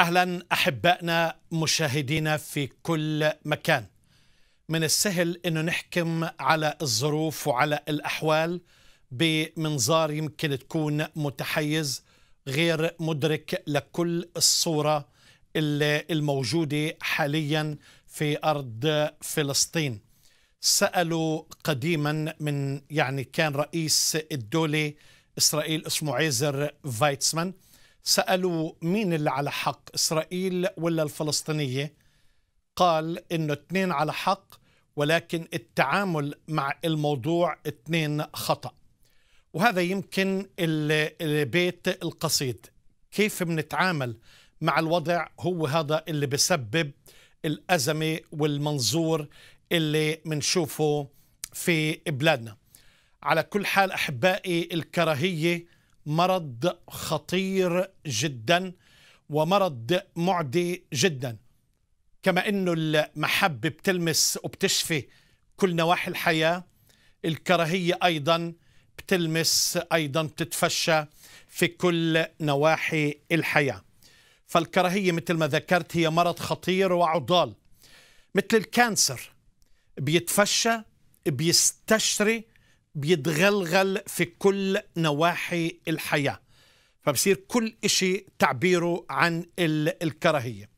أهلا أحبائنا مشاهدينا في كل مكان. من السهل إنه نحكم على الظروف وعلى الأحوال بمنظار يمكن تكون متحيز غير مدرك لكل الصورة الموجودة حاليا في أرض فلسطين. سألوا قديما من يعني كان رئيس الدولة إسرائيل اسمه عيزر فايتسمان سألوا مين اللي على حق إسرائيل ولا الفلسطينية؟ قال إنه اثنين على حق ولكن التعامل مع الموضوع اثنين خطأ. وهذا يمكن البيت القصيد. كيف بنتعامل مع الوضع؟ هو هذا اللي بسبب الأزمة والمنظور اللي منشوفه في بلادنا. على كل حال أحبائي الكراهية مرض خطير جدا ومرض معدي جدا. كما إنه المحبه بتلمس وبتشفي كل نواحي الحياة. الكراهية أيضا بتلمس أيضا بتتفشى في كل نواحي الحياة. فالكراهية مثل ما ذكرت هي مرض خطير وعضال. مثل الكانسر بيتفشى بيستشري بيتغلغل في كل نواحي الحياة فبصير كل إشي تعبيره عن الكراهية.